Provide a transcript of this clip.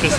Kes.